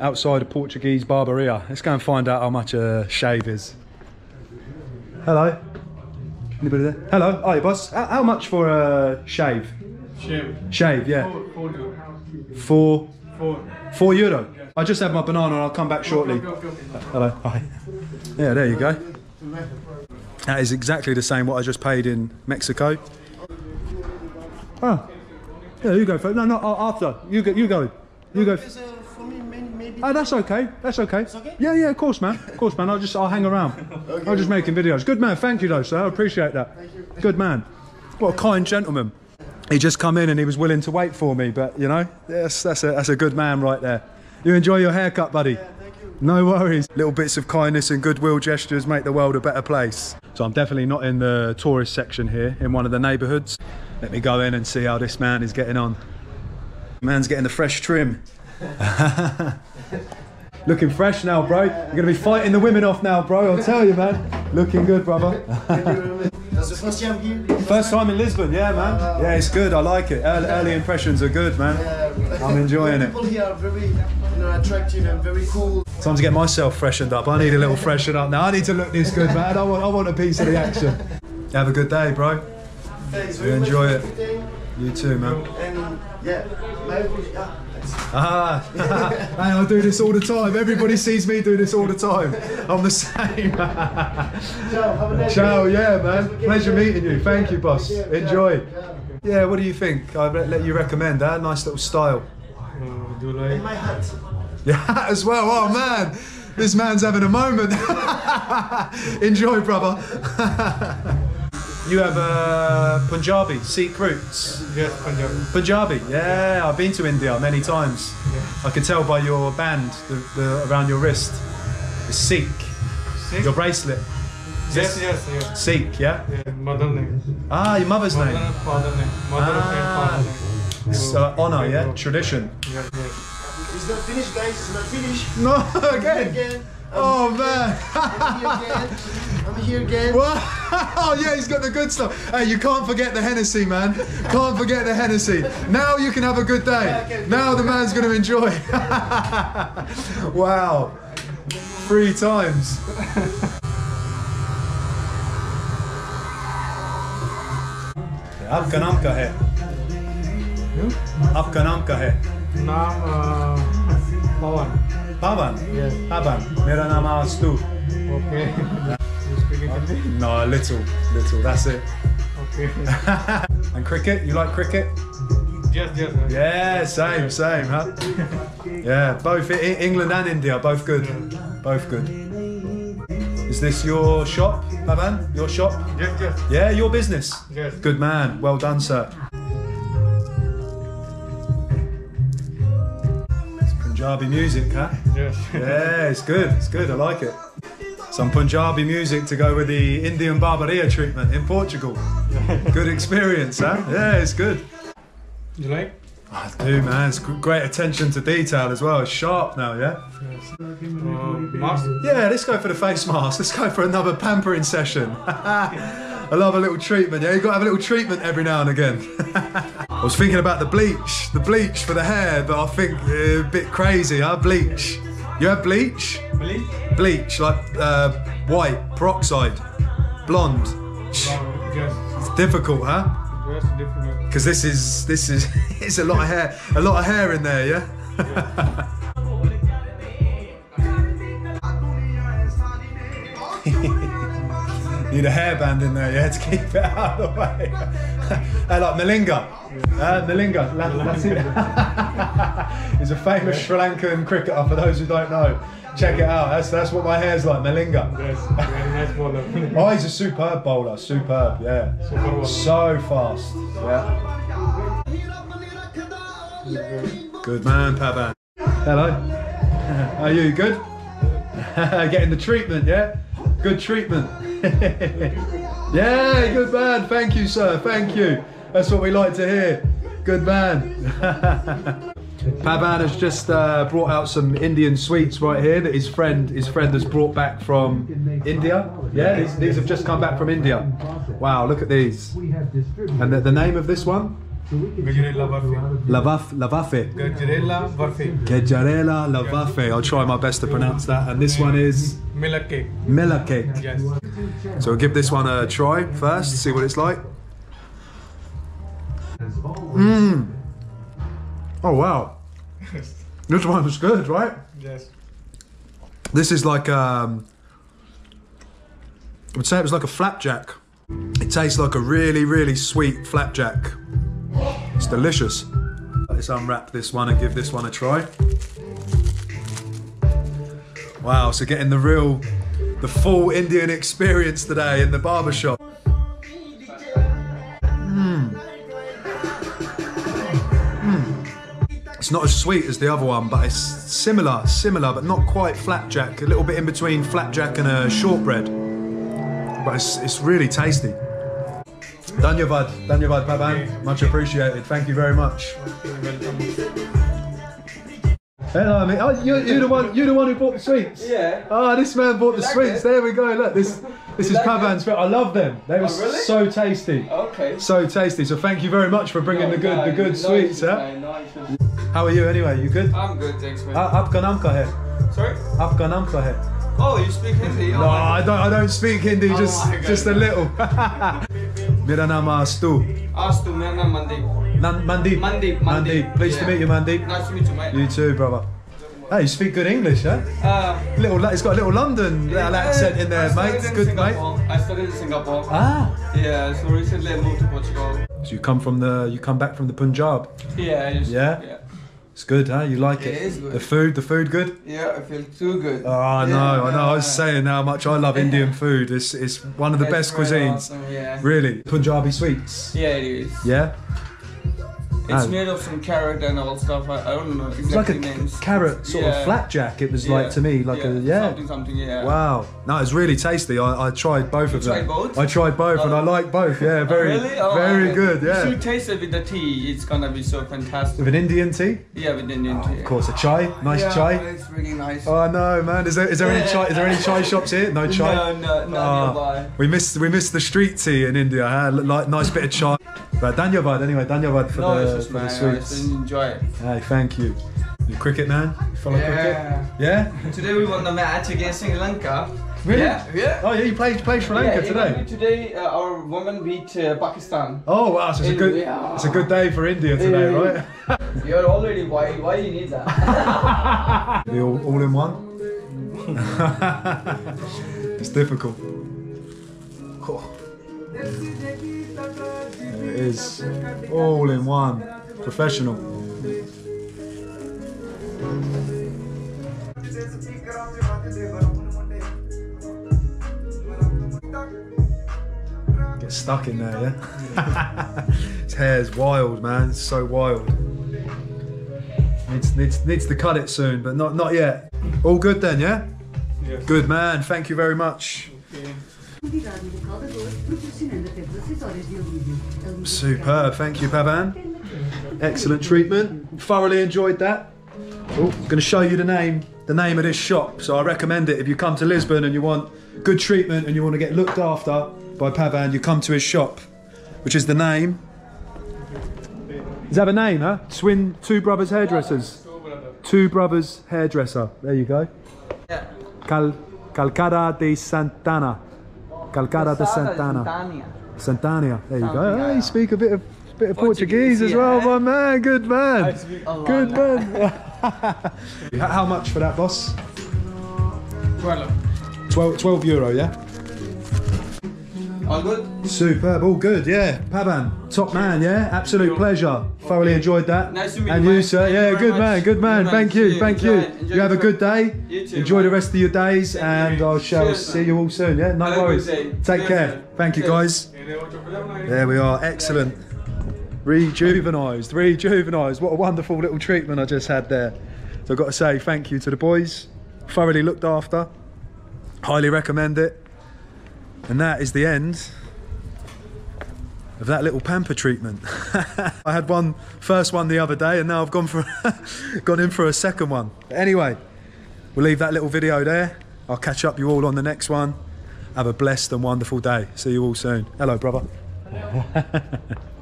outside a Portuguese barberia. Let's go and find out how much a shave is. Hello. Anybody there? Hello. Hi, boss. How, how much for a shave? Shave. Shave, yeah. Four, four, euro. Four, four. four euro. I just have my banana and I'll come back shortly. Okay, okay, okay. Hello. Hi. Yeah, there you go. That is exactly the same what I just paid in Mexico. Oh. Yeah, you go first. No, no, after. You go. You go. You go. Is, uh, for me, maybe, maybe Oh, that's okay. That's okay. okay? Yeah, yeah, of course, man. Of course, man. I'll just, I'll hang around. I'm just making videos. Good man. Thank you, though, sir. I appreciate that. Good man. What a kind gentleman. He just come in and he was willing to wait for me, but you know, yes, that's a, that's a good man right there. You enjoy your haircut, buddy. No worries. Little bits of kindness and goodwill gestures make the world a better place. So I'm definitely not in the tourist section here in one of the neighbourhoods. Let me go in and see how this man is getting on. Man's getting the fresh trim. Looking fresh now, bro. You're gonna be fighting the women off now, bro. I'll tell you, man. Looking good, brother. That's the first time here. First time in Lisbon, yeah, man. Yeah, it's good. I like it. Early, early impressions are good, man. I'm enjoying it. People here are very, you know, attractive and very cool. Time to get myself freshened up. I need a little freshen up now. I need to look this good, man. I want, I want a piece of the action. Have a good day, bro. Thanks You enjoy it. You too, man. And yeah, my yeah. thanks. Ah, hey, I do this all the time. Everybody sees me do this all the time. I'm the same. Ciao, have a nice Ciao, yeah, man. Pleasure meeting you. Thank you, boss. Enjoy. Yeah, what do you think? I let let you recommend that. Nice little style. Uh, do like? And my hat. Yeah, as well. Oh man, this man's having a moment. Enjoy, brother. You have uh, Punjabi, Sikh roots. Yes, Punjab. Punjabi, yeah. I've been to India many times. I can tell by your band the, the, around your wrist. It's Sikh. Sikh? Your bracelet. Yes, yes, yes. Sikh, yeah. Yeah, mother name. Ah, your mother's Mother name. father name. Mother Ah. and father name. It's uh, honor, yeah. Tradition. Yes, yes. It's not finished, guys. It's not finished. No, again. Again Oh man. I'm here again. I'm here again. What? Oh yeah, he's got the good stuff. Hey, you can't forget the Hennessy, man. Can't forget the Hennessy. Now you can have a good day. Now the man's going to enjoy. wow. Three times. आपका नाम क्या है आपका नाम क्या है Naam uh, Pavan. Yes. Pavan. Mera naam Astu. Okay. No, a little, little. That's it. Okay. and cricket? You like cricket? Yes, yes. yes. Yeah, same, same, huh? yeah, both England and India, both good, both good. Is this your shop, Pavan? Your shop? Yes, yes. Yeah, your business. Yes. Good man. Well done, sir. Punjabi music, huh? Yes. Yeah, it's good. It's good. I like it. Some Punjabi music to go with the Indian barberia treatment in Portugal. Good experience, huh? Yeah, it's good. You like? I do, man. It's great attention to detail as well. It's sharp now, yeah? Uh, mask? Yeah, let's go for the face mask. Let's go for another pampering session. I love a little treatment, yeah? you got to have a little treatment every now and again. I was thinking about the bleach, the bleach for the hair, but I think uh, a bit crazy, huh? Bleach. You have bleach? Please? Bleach, like uh, white, peroxide, blonde. Yes. It's difficult, huh? Because this is this is it's a lot of hair, a lot of hair in there, yeah. Need a hairband in there, yeah, to keep it out of the way. hey, like Malinga. Uh, Malinga. La-. He's a famous Sri Lankan cricketer, for those who don't know. Check it out. That's that's what my hair's like, Malinga. Yes, bowler. Oh, he's a superb bowler. Superb, yeah. Super. So fast. Yeah. Good man, Pavan. Hello. Are you good? Getting the treatment, yeah? Good treatment. yeah, good man. Thank you, sir. Thank you. That's what we like to hear. Good man. Pavan has just uh, brought out some Indian sweets right here that his friend his friend has brought back from India. Yeah, these, these have just come back from India. Wow, look at these. And the, the name of this one? Gajrela Barfi. Lavaf, lavafe. Gajrela Barfi. Kejarela lavafe. I'll try my best to pronounce that. And this one is Milk cake. Mela cake. Yes. So we'll give this one a try first, see what it's like. Mmm. Oh wow. This one was good, right? Yes. This is like um I would say it was like a flapjack. It tastes like a really, really sweet flapjack. It's delicious. Let's unwrap this one and give this one a try. Wow, so getting the real, the full Indian experience today in the barbershop. Hmm. It's not as sweet as the other one, but it's similar, similar, but not quite flapjack. A little bit in between flapjack and a shortbread. But it's, it's really tasty. Dhanyavad, Dhanyavad Pavan, much appreciated. Thank you very much. Eh, Hello, mate. oh, you're, you're the one. You're the one who bought the sweets. Yeah. Ah, this man bought the sweets. There we go. Look, this this is, is Pavan's. I love them. They were oh, really? so tasty. Okay. So tasty. So thank you very much for bringing oh, no, the good, no, the good sweets, huh? How are you anyway? You good? I'm good, thanks, man. Aapka namka hai. Sorry. Aapka namka hai. Oh, you speak Hindi? Oh, no, I don't. I don't speak Hindi. Oh, just, just a little. Mera Astu. Astu, mera Mandeep. Nan- Mandeep. Mandeep, Mandeep. Pleased to meet you, Mandeep. Nice to meet you, mate. You too, brother. Hey, you speak good English, huh? Uh, Little, it's got a little London little accent in there, mate. It's good, mate. I studied in Singapore. Ah. Yeah, so recently I moved to Portugal. So you come from the, you come back from the Punjab. Yeah, I just, Yeah? Yeah. It's good, huh? You like it? It is good. The food, the food, good. Yeah, I feel too good. Oh, I know, I know. I was saying how much I love Indian food. It's it's one of the It's best cuisines. awesome, yeah. Really, Punjabi sweets. Yeah, it is. Yeah. It's Ah. made of some carrot and all stuff. I, I don't know exactly It's like a names. carrot sort of Yeah. flapjack. It was Yeah, like to me, like a yeah. Something, something, yeah. Wow. No, it's really tasty. I, I tried both of them. tried both? I tried both, and I Oh. like both. Yeah, very, really? Oh, very okay. good. You Yeah. should taste it with the tea. It's gonna be so fantastic. With an Indian tea, Yeah, with Indian tea. of course, a chai, nice yeah, chai. It's really nice. Oh no, man! Is there is there any chai? Is there any chai shops here? No chai. No, no, no. Ah, nearby. we missed we missed the street tea in India. Huh? Like nice bit of chai. But Danyavad anyway. Danyavad for No, the, it's just for the man. I sweets. just enjoy it. Hey, thank you. You cricket man? You follow cricket? Yeah. Yeah. Today we won the match against Sri Lanka. Really? Yeah, yeah. Oh yeah, you played played Sri Lanka yeah, today. Today, uh, our women beat uh, Pakistan. Oh wow, so it's a good India. it's a good day for India today, Yeah. right? You're already white. Why do you need that? The all, all in one. it's difficult. Cool. Is. All in one. Professional. Get stuck in there, yeah? His hair's wild, man. It's so wild. Needs, needs, needs to cut it soon, but not not yet. All good then, yeah? Yes. Good man. Thank you very much. Okay. Superb. Thank you, Pavan. Excellent treatment. Thoroughly enjoyed that. Oh, I'm going to show you the name, the name of this shop. So I recommend it if you come to Lisbon and you want good treatment and you want to get looked after by Pavan, you come to his shop, which is the name. Does that have a name, huh? Twin Two Brothers Hairdressers. Two Brothers Hairdresser. There you go. Cal Calcada de Santana. Calcada de Santana. Santana. There you go. Santana. Hey, you speak a bit of bit of Portuguese, Portuguese, as yeah. well, my man. Good man. speak a lot. Good man. H- How much for that, boss? Well, 12, 12 euro, yeah? All good? Superb, all good, yeah. Pavan, top man, yeah? Absolute pleasure. Thoroughly enjoyed that. Nice to meet and you, you, sir. Thank yeah, good much. man, good man. Thank you, See you. thank you. you have a good day. You too, Enjoy man. the rest of your days, Thank you. and I shall Cheers, see man. you all soon, yeah? No Have worries. Take Cheers, care. man. Thank you, guys. any other chocolate night? There we are, excellent. Rejuvenised, rejuvenised. What a wonderful little treatment I just had there. So I've got to say thank you to the boys. Thoroughly looked after. Highly recommend it. And that is the end of that little pamper treatment. I had one first one the other day and now I've gone for gone in for a second one. But anyway, we'll leave that little video there. I'll catch up you all on the next one. Have a blessed and wonderful day. See you all soon. Hello, brother.